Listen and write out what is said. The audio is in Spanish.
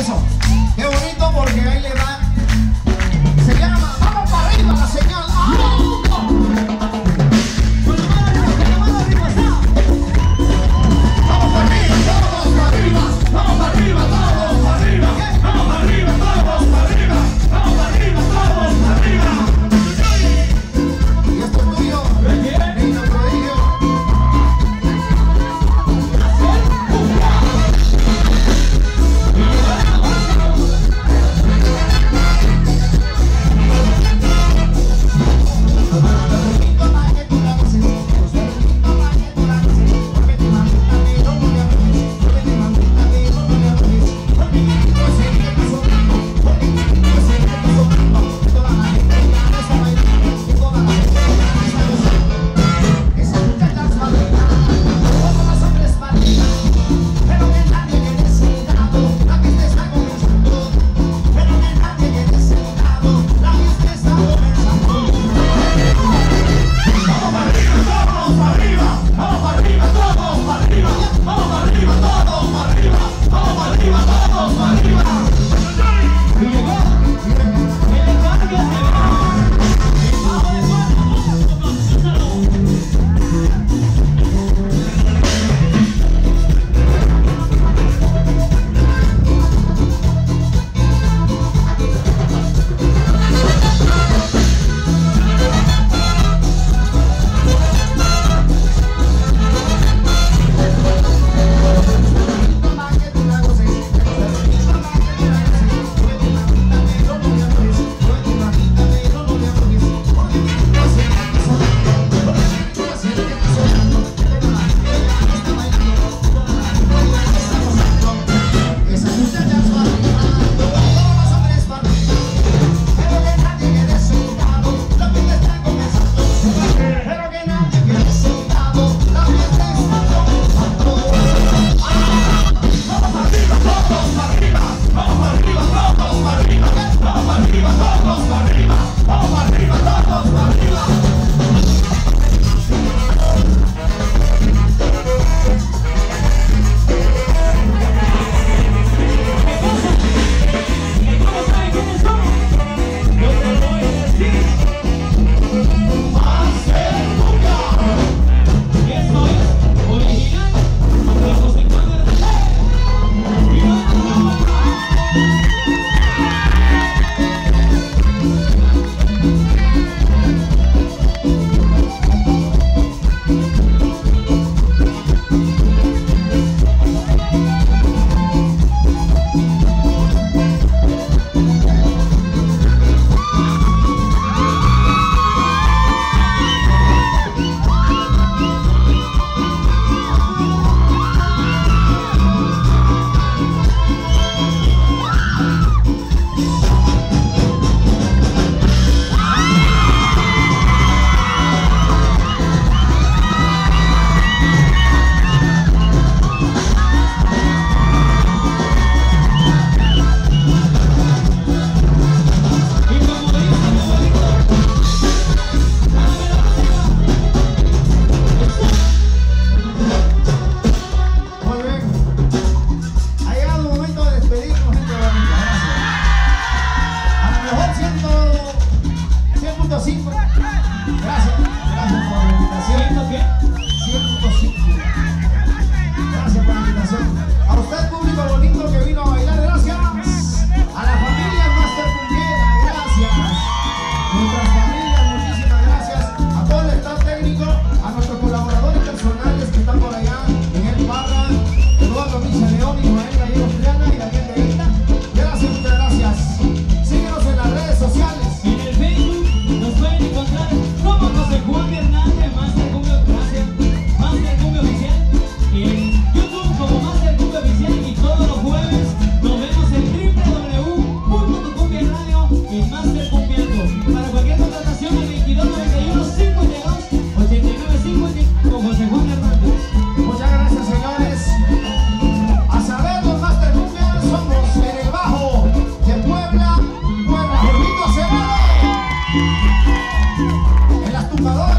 해서 Gracias, gracias por la invitación. favor.